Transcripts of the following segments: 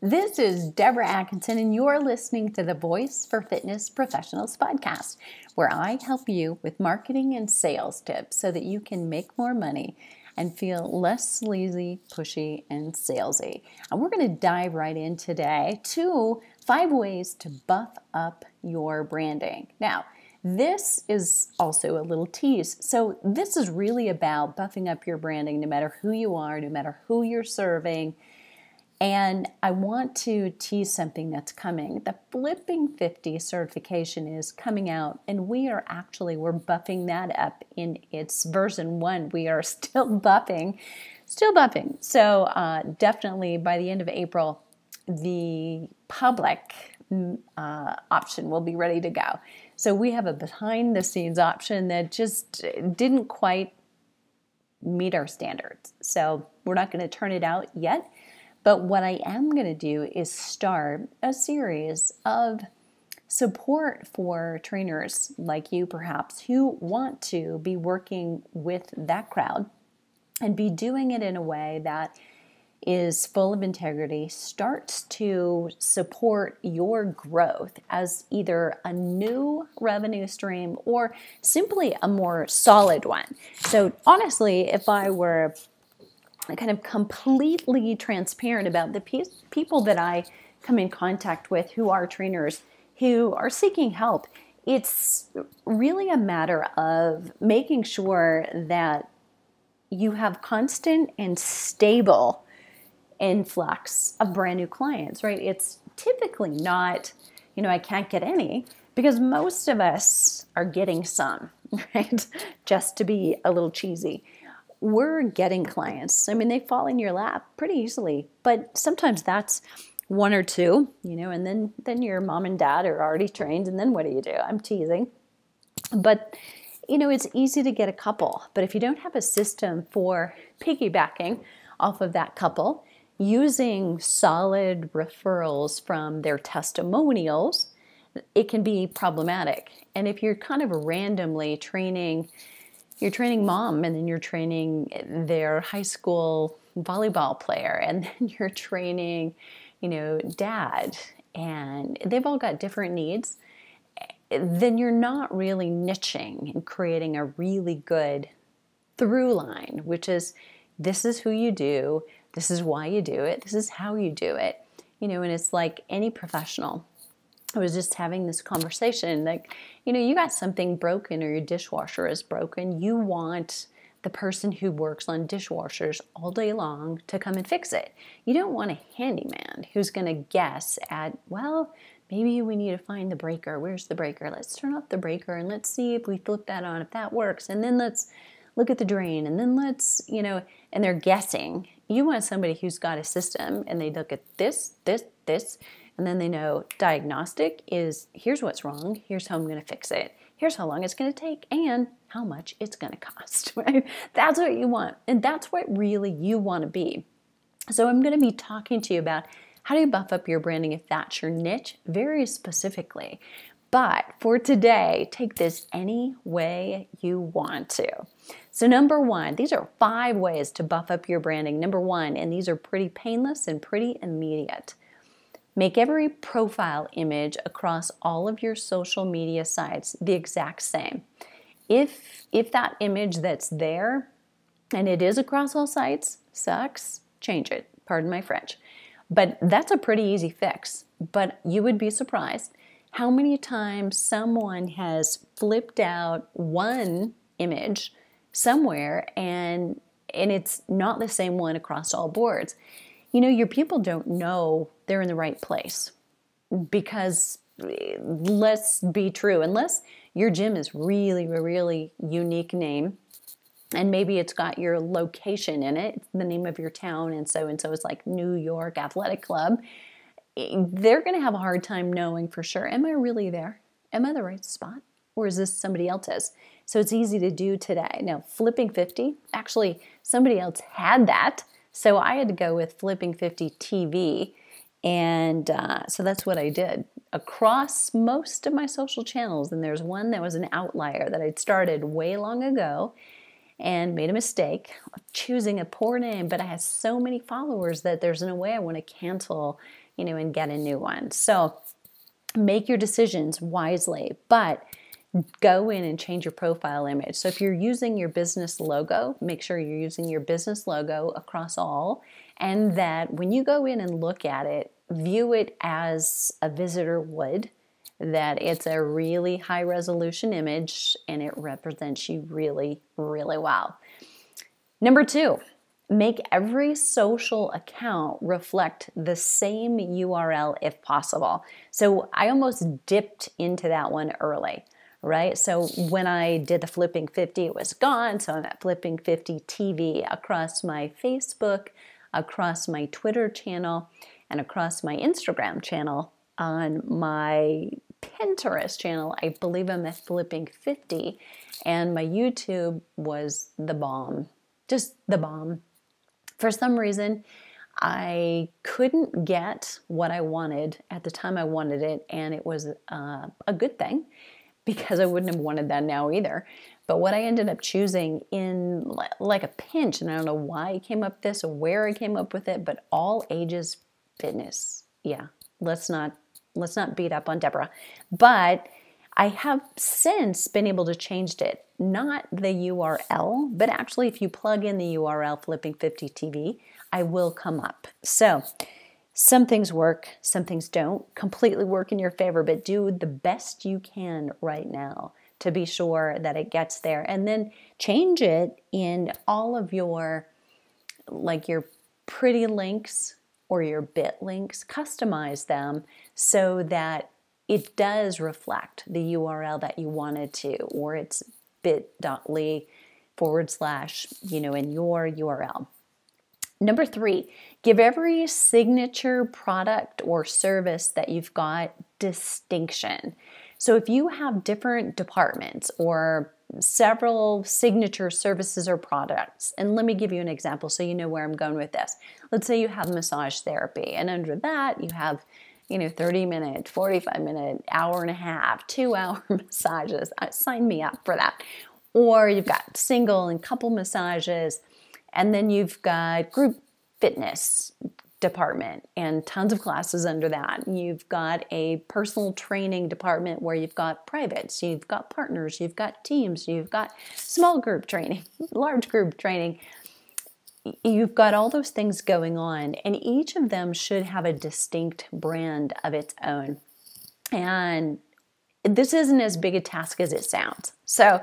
This is Debra Atkinson, and you're listening to the Voice for Fitness Professionals podcast, where I help you with marketing and sales tips so that you can make more money and feel less sleazy, pushy, and salesy. And we're going to dive right in today to five ways to buff up your branding. Now, this is also a little tease. So, this is really about buffing up your branding no matter who you are, no matter who you're serving and I want to tease something that's coming. The Flipping 50 certification is coming out, and we are actually we're buffing that up in its version one. We are still buffing, still buffing. So uh, definitely by the end of April, the public mm, uh, option will be ready to go. So we have a behind the scenes option that just didn't quite meet our standards. So we're not going to turn it out yet but what I am going to do is start a series of support for trainers like you, perhaps, who want to be working with that crowd and be doing it in a way that is full of integrity, starts to support your growth as either a new revenue stream or simply a more solid one. So, honestly, if I were kind of completely transparent about the pe- people that I come in contact with who are trainers who are seeking help. It's really a matter of making sure that you have constant and stable influx of brand new clients, right? It's typically not, you know, I can't get any because most of us are getting some, right? Just to be a little cheesy we're getting clients. I mean, they fall in your lap pretty easily, but sometimes that's one or two, you know, and then then your mom and dad are already trained, and then what do you do? I'm teasing, but you know, it's easy to get a couple, but if you don't have a system for piggybacking off of that couple, using solid referrals from their testimonials, it can be problematic. And if you're kind of randomly training you're training mom and then you're training their high school volleyball player and then you're training you know dad. And they've all got different needs. Then you're not really niching and creating a really good through line which is this is who you do this is why you do it this is how you do it. You know and it's like any professional I was just having this conversation like, you know, you got something broken or your dishwasher is broken. You want the person who works on dishwashers all day long to come and fix it. You don't want a handyman who's going to guess at, well, maybe we need to find the breaker. Where's the breaker? Let's turn off the breaker and let's see if we flip that on, if that works. And then let's look at the drain and then let's, you know, and they're guessing. You want somebody who's got a system and they look at this, this, this, and then they know diagnostic is here's what's wrong, here's how I'm going to fix it, here's how long it's going to take, and how much it's going to cost. Right? That's what you want. And that's what really you want to be. So I'm going to be talking to you about how do you buff up your branding if that's your niche very specifically. But for today, take this any way you want to. So, number one, these are five ways to buff up your branding. Number one, and these are pretty painless and pretty immediate. Make every profile image across all of your social media sites the exact same. If, if that image that's there and it is across all sites sucks, change it. Pardon my French. But that's a pretty easy fix. But you would be surprised how many times someone has flipped out one image somewhere and and it's not the same one across all boards you know, your people don't know they're in the right place because eh, let's be true, unless your gym is really, really unique name and maybe it's got your location in it, the name of your town, and so and so is like New York Athletic Club. Eh, they're going to have a hard time knowing for sure. Am I really there? Am I the right spot? Or is this somebody else's? So it's easy to do today. Now, flipping 50, actually, somebody else had that so I had to go with Flipping 50 TV. And uh, so that's what I did across most of my social channels. And there's one that was an outlier that I'd started way long ago. and made a mistake of choosing a poor name, but I have so many followers that there's no way I want to cancel, you know, and get a new one. So make your decisions wisely, but go in and change your profile image. So if you're using your business logo, make sure you're using your business logo across all, and that when you go in and look at it, view it as a visitor would that it's a really high resolution image and it represents you really, really well. Number two, make every social account reflect the same URL if possible. So I almost dipped into that one early, right? So when I did the Flipping 50, it was gone. So I'm at Flipping 50 TV across my Facebook, across my Twitter channel, and across my Instagram channel on my Pinterest channel, I believe I'm at Flipping 50, and my YouTube was the bomb. Just the bomb. For some reason, I couldn't get what I wanted at the time I wanted it, and it was uh, a good thing because I wouldn't have wanted that now either. But what I ended up choosing in like a pinch, and I don't know why I came up this or where I came up with it, but all ages fitness. Yeah, let's not let's not beat up on Debra. But I have since been able to change it, not the URL, but actually if you plug in the URL Flipping 50 TV, I will come up. So some things work, some things don't. Completely work in your favor, but do the best you can right now to be sure that it gets there. And then change it in all of your like your pretty links or your bit links, customize them so that it does reflect the URL that you wanted to, or it's bit.ly forward slash, you know, in your URL. Number three, give every signature product or service that you've got distinction. So if you have different departments or several signature services or products. And let me give you an example so you know where I'm going with this. Let's say you have massage therapy, and under that, you have you know 30 minute 45 minute hour and a half two hour massages uh, sign me up for that or you've got single and couple massages and then you've got group fitness department and tons of classes under that. You've got a personal training department where you've got privates, you've got partners, you've got teams, you've got small group training, large group training. You've got all those things going on, and each of them should have a distinct brand of its own. And this isn't as big a task as it sounds. So,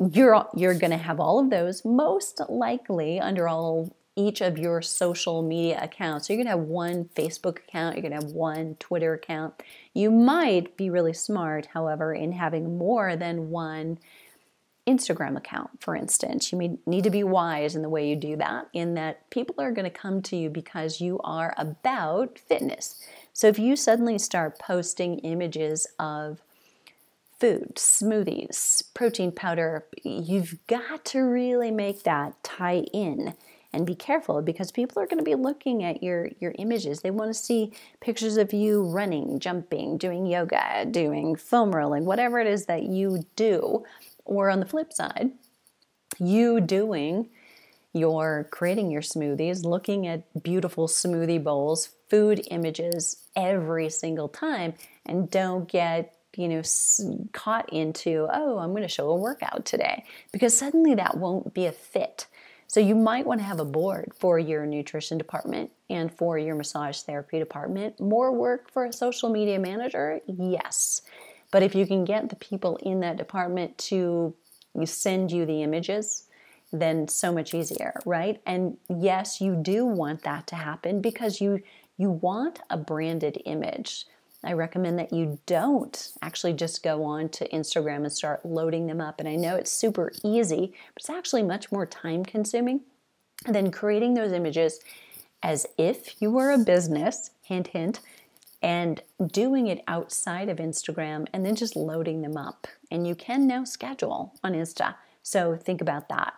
you're you're going to have all of those most likely under all each of your social media accounts. So you're going to have one Facebook account, you're going to have one Twitter account. You might be really smart, however, in having more than one Instagram account, for instance. You may need to be wise in the way you do that, in that people are going to come to you because you are about fitness. So if you suddenly start posting images of food, smoothies, protein powder, you've got to really make that tie in and be careful because people are going to be looking at your your images. They want to see pictures of you running jumping doing yoga doing foam rolling whatever it is that you do. Or on the flip side you doing your creating your smoothies looking at beautiful smoothie bowls food images every single time. And don't get you know caught into oh i'm going to show a workout today because suddenly that won't be a fit so you might want to have a board for your nutrition department and for your massage therapy department. More work for a social media manager? Yes. But if you can get the people in that department to send you the images, then so much easier, right? And yes, you do want that to happen because you you want a branded image. I recommend that you don't actually just go on to Instagram and start loading them up. And I know it's super easy, but it's actually much more time consuming than creating those images as if you were a business, hint, hint, and doing it outside of Instagram and then just loading them up. And you can now schedule on Insta. So think about that.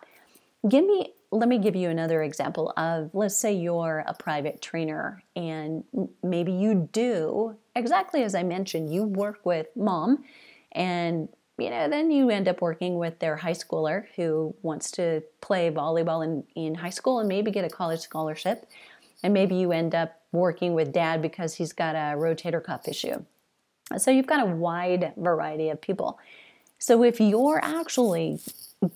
Give me let me give you another example of let's say you're a private trainer and maybe you do exactly as I mentioned, you work with mom and you know, then you end up working with their high schooler who wants to play volleyball in, in high school and maybe get a college scholarship. And maybe you end up working with dad because he's got a rotator cuff issue. So you've got a wide variety of people. So if you're actually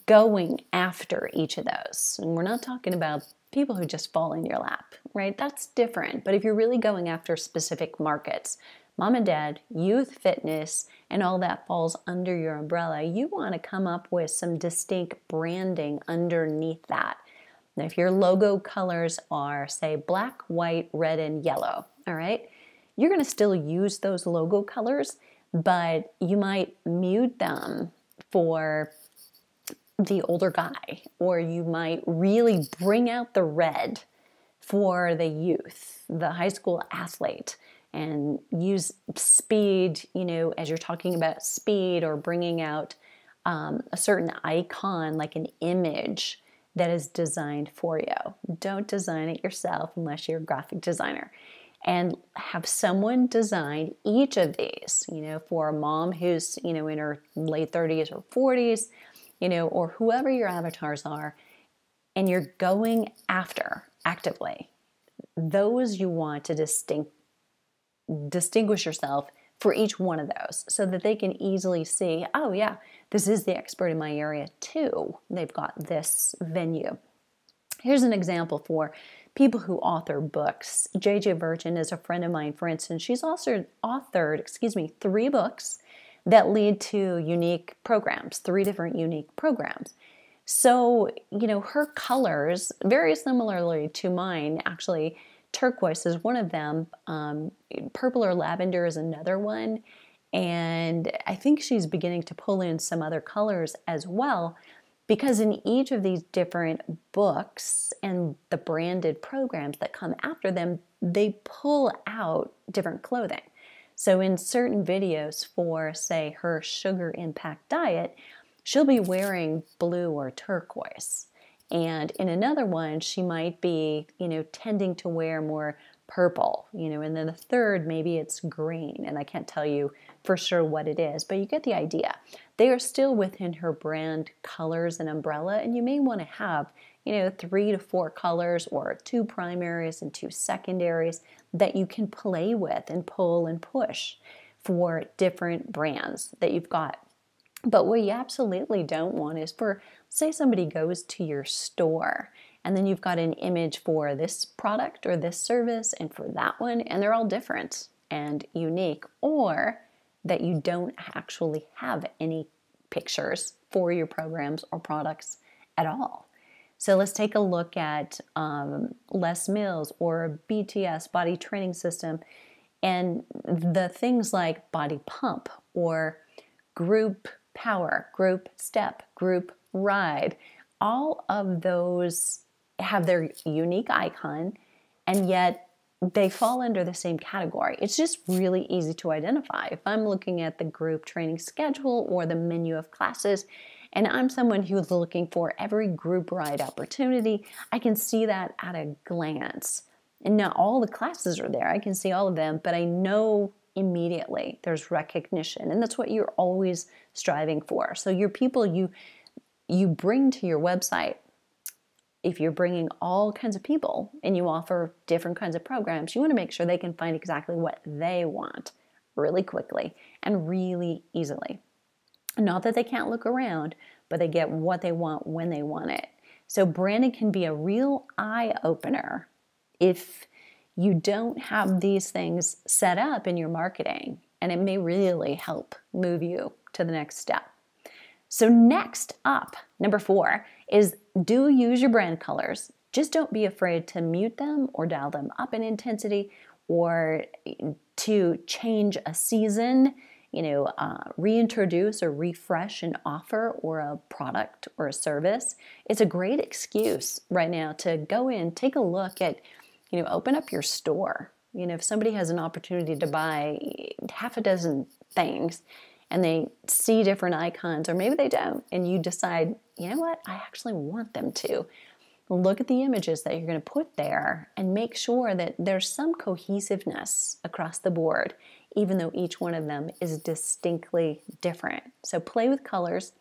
going after each of those, and we're not talking about people who just fall in your lap, right? That's different. But if you're really going after specific markets, mom and dad, youth fitness, and all that falls under your umbrella, you want to come up with some distinct branding underneath that. Now, if your logo colors are, say, black, white, red, and yellow, all right, you're going to still use those logo colors, but you might mute them for the older guy, or you might really bring out the red for the youth, the high school athlete, and use speed, you know, as you're talking about speed or bringing out um, a certain icon, like an image that is designed for you. Don't design it yourself unless you're a graphic designer. And have someone design each of these, you know, for a mom who's, you know, in her late 30s or 40s, you know, or whoever your avatars are, and you're going after actively those you want to distinct, distinguish yourself for each one of those so that they can easily see, oh, yeah, this is the expert in my area too. They've got this venue. Here's an example for people who author books. JJ Virgin is a friend of mine, for instance. She's also authored, excuse me, three books that lead to unique programs, three different unique programs. So, you know, her colors, very similarly to mine, actually, turquoise is one of them. Um, purple or lavender is another one. And I think she's beginning to pull in some other colors as well because in each of these different books and the branded programs that come after them, they pull out different clothing. So, in certain videos for, say, her sugar impact diet, she'll be wearing blue or turquoise. And in another one, she might be, you know, tending to wear more purple, you know, and then the third, maybe it's green. And I can't tell you for sure what it is, but you get the idea. They are still within her brand colors and umbrella, and you may want to have, you know, three to four colors or two primaries and two secondaries that you can play with and pull and push for different brands that you've got. But what you absolutely don't want is for, say, somebody goes to your store and then you've got an image for this product or this service and for that one, and they're all different and unique, or that you don't actually have any pictures for your programs or products at all. So let's take a look at um, Les Mills or BTS, Body Training System, and the things like Body Pump or Group Power, Group Step, Group Ride. All of those have their unique icon, and yet they fall under the same category. It's just really easy to identify. If I'm looking at the group training schedule or the menu of classes, and I'm someone who's looking for every group ride opportunity, I can see that at a glance. And now all the classes are there. I can see all of them, but I know immediately there's recognition. And that's what you're always striving for. So your people you you bring to your website if you're bringing all kinds of people and you offer different kinds of programs, you want to make sure they can find exactly what they want really quickly and really easily. Not that they can't look around, but they get what they want when they want it. So, branding can be a real eye opener if you don't have these things set up in your marketing, and it may really help move you to the next step. So, next up, number four, is do use your brand colors. Just don't be afraid to mute them or dial them up in intensity or to change a season, you know, uh, reintroduce or refresh an offer or a product or a service. It's a great excuse right now to go in, take a look at, you know, open up your store. You know, if somebody has an opportunity to buy half a dozen things, and they see different icons, or maybe they don't, and you decide, you know what, I actually want them to. Look at the images that you're going to put there and make sure that there's some cohesiveness across the board. even though each one of them is distinctly different. So play with colors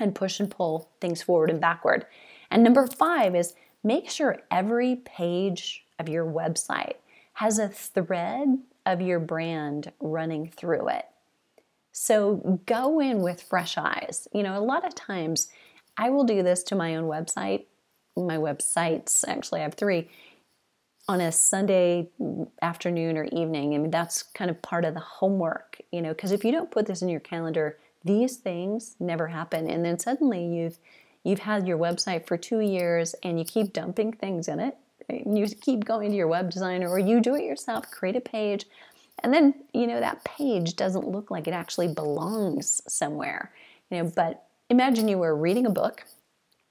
and push and pull things forward and backward. And number five is make sure every page of your website has a thread of your brand running through it. So go in with fresh eyes. You know, a lot of times I will do this to my own website. My websites, actually, I have three on a Sunday afternoon or evening. I mean, that's kind of part of the homework, you know, because if you don't put this in your calendar, these things never happen. And then suddenly you've you've had your website for two years and you keep dumping things in it. You keep going to your web designer or you do it yourself, create a page, and then you know that page doesn't look like it actually belongs somewhere. You know, but imagine you were reading a book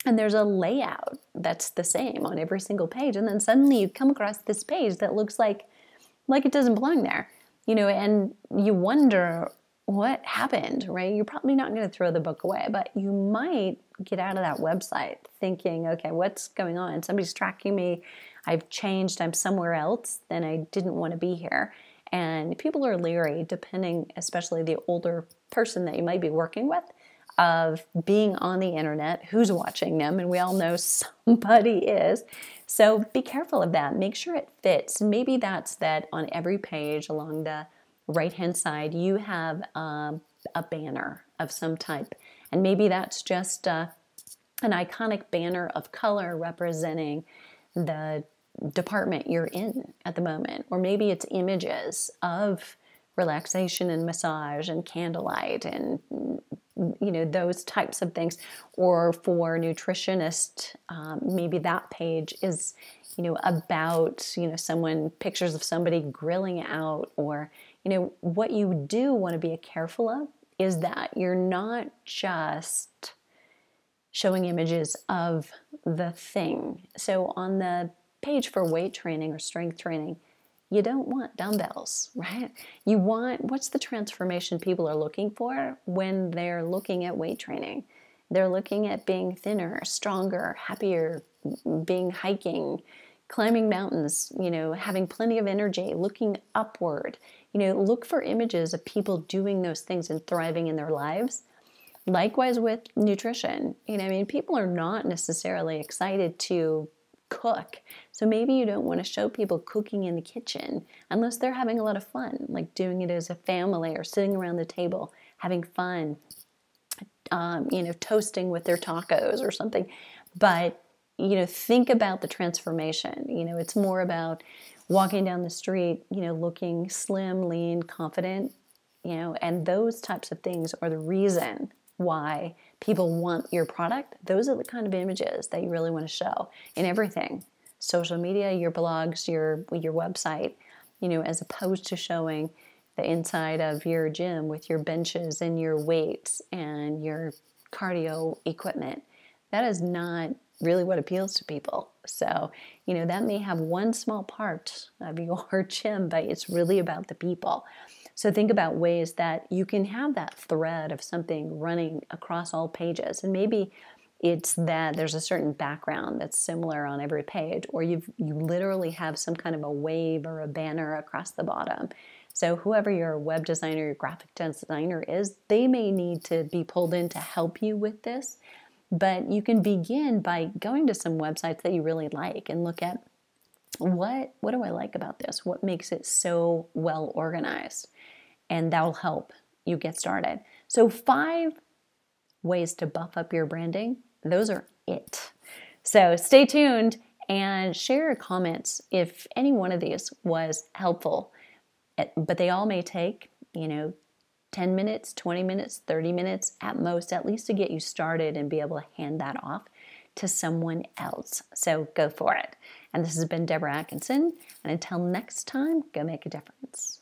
and there's a layout that's the same on every single page and then suddenly you come across this page that looks like like it doesn't belong there you know and you wonder what happened right? You're probably not going to throw the book away but you might get out of that website thinking okay what's going on? Somebody's tracking me. I've changed. I'm somewhere else then i didn't want to be here and people are leery depending especially the older person that you might be working with of being on the internet, who's watching them, and we all know somebody is. So be careful of that. Make sure it fits. Maybe that's that on every page along the right hand side, you have um, a banner of some type. And maybe that's just uh, an iconic banner of color representing the department you're in at the moment. Or maybe it's images of relaxation and massage and candlelight and you know those types of things or for nutritionist um, maybe that page is you know about you know someone pictures of somebody grilling out or you know what you do want to be careful of is that you're not just showing images of the thing so on the page for weight training or strength training you don't want dumbbells, right? You want what's the transformation people are looking for when they're looking at weight training? They're looking at being thinner, stronger, happier, being hiking, climbing mountains, you know, having plenty of energy, looking upward. You know, look for images of people doing those things and thriving in their lives. Likewise with nutrition. You know, I mean, people are not necessarily excited to cook. So maybe you don't want to show people cooking in the kitchen unless they're having a lot of fun, like doing it as a family or sitting around the table having fun, um, you know, toasting with their tacos or something. But you know, think about the transformation. You know, it's more about walking down the street, you know, looking slim, lean, confident, you know, and those types of things are the reason why people want your product, those are the kind of images that you really want to show in everything. Social media, your blogs, your your website, you know, as opposed to showing the inside of your gym with your benches and your weights and your cardio equipment. That is not really what appeals to people. So, you know, that may have one small part of your gym, but it's really about the people. So think about ways that you can have that thread of something running across all pages. And maybe it's that there's a certain background that's similar on every page, or you you literally have some kind of a wave or a banner across the bottom. So whoever your web designer, your graphic designer is, they may need to be pulled in to help you with this. But you can begin by going to some websites that you really like and look at what what do I like about this? What makes it so well organized? and that'll help you get started. So, five ways to buff up your branding, those are it. So, stay tuned and share your comments if any one of these was helpful. Eh, but they all may take, you know, 10 minutes, 20 minutes, 30 minutes at most, at least to get you started and be able to hand that off to someone else. So go for it. And this has been Debra Atkinson. And until next time, go make a difference.